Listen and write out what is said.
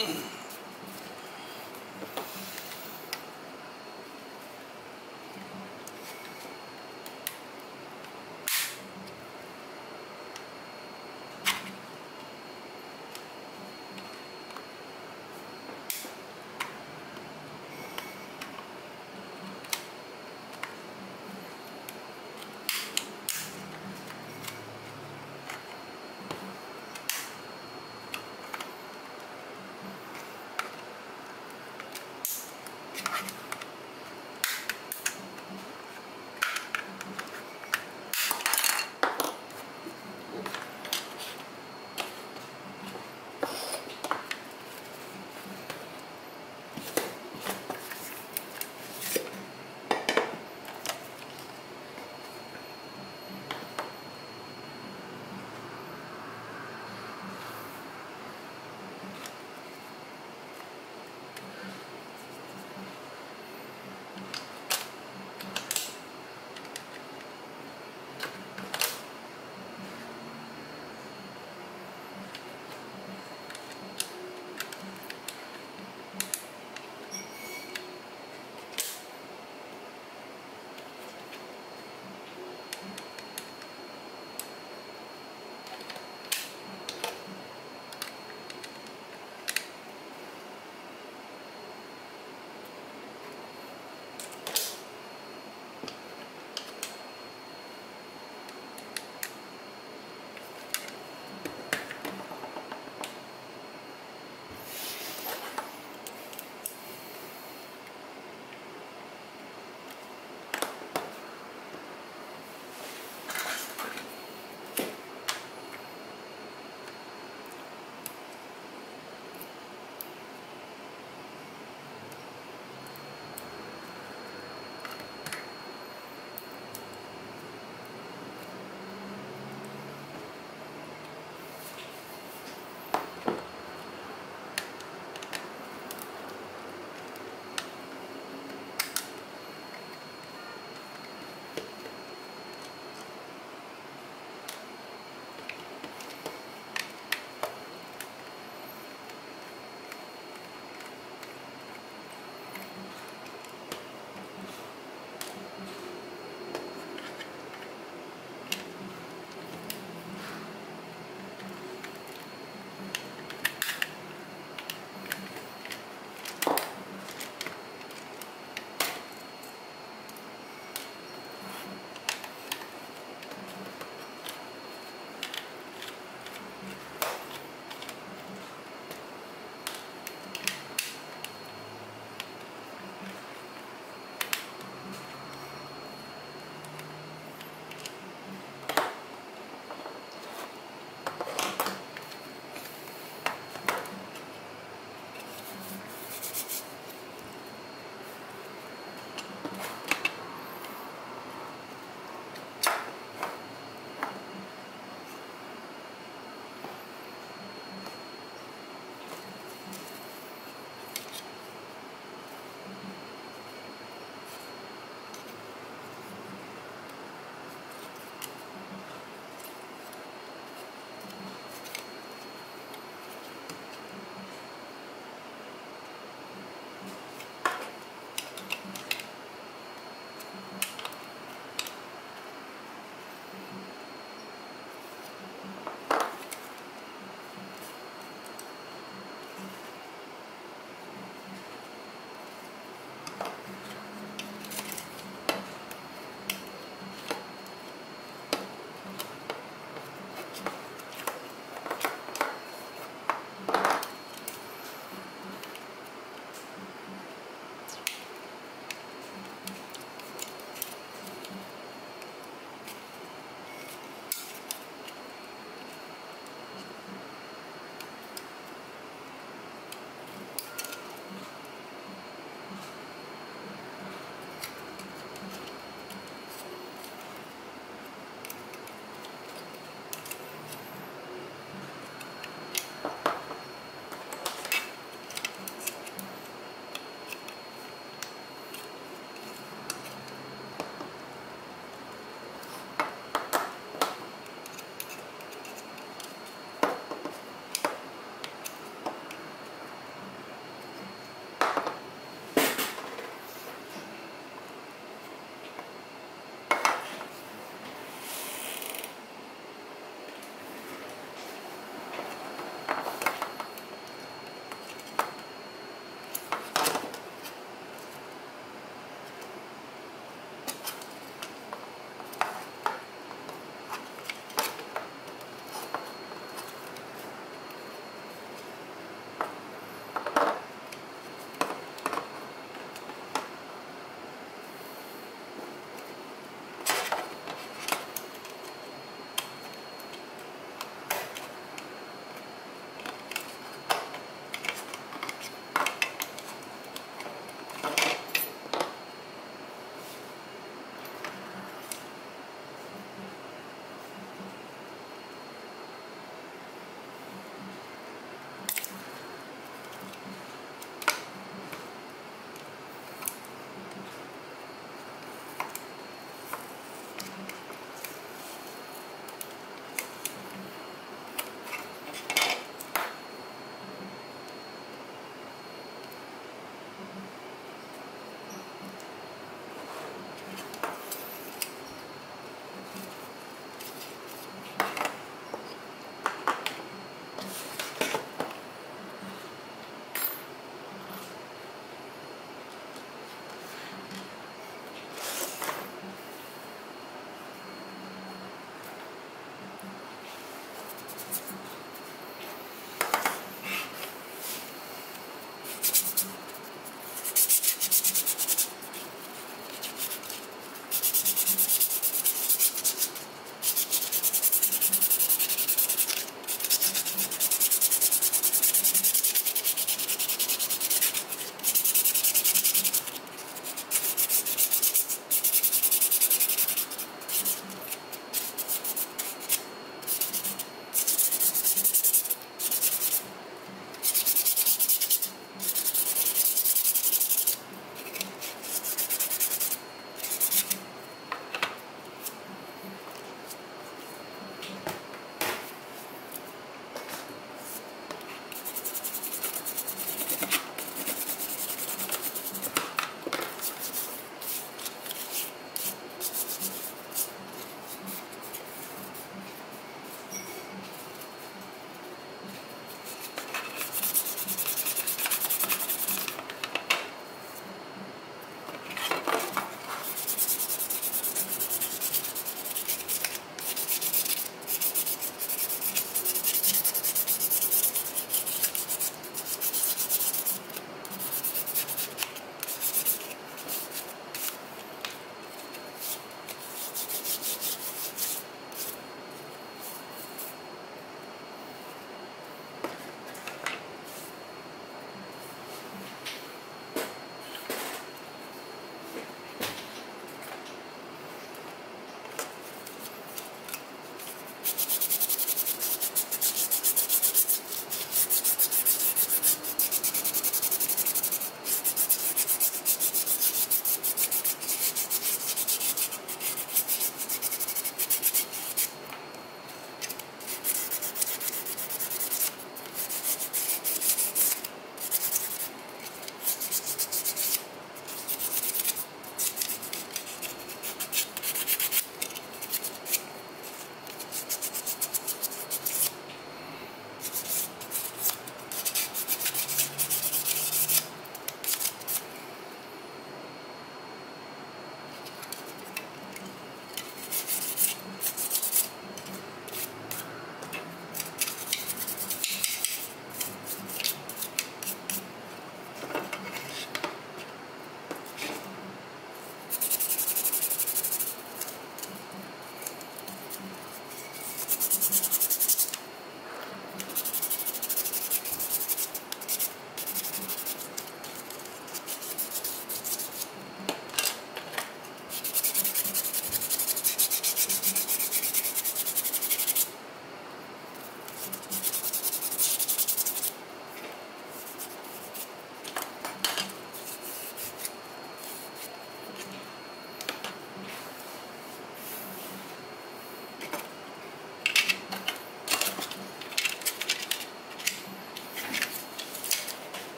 Mm.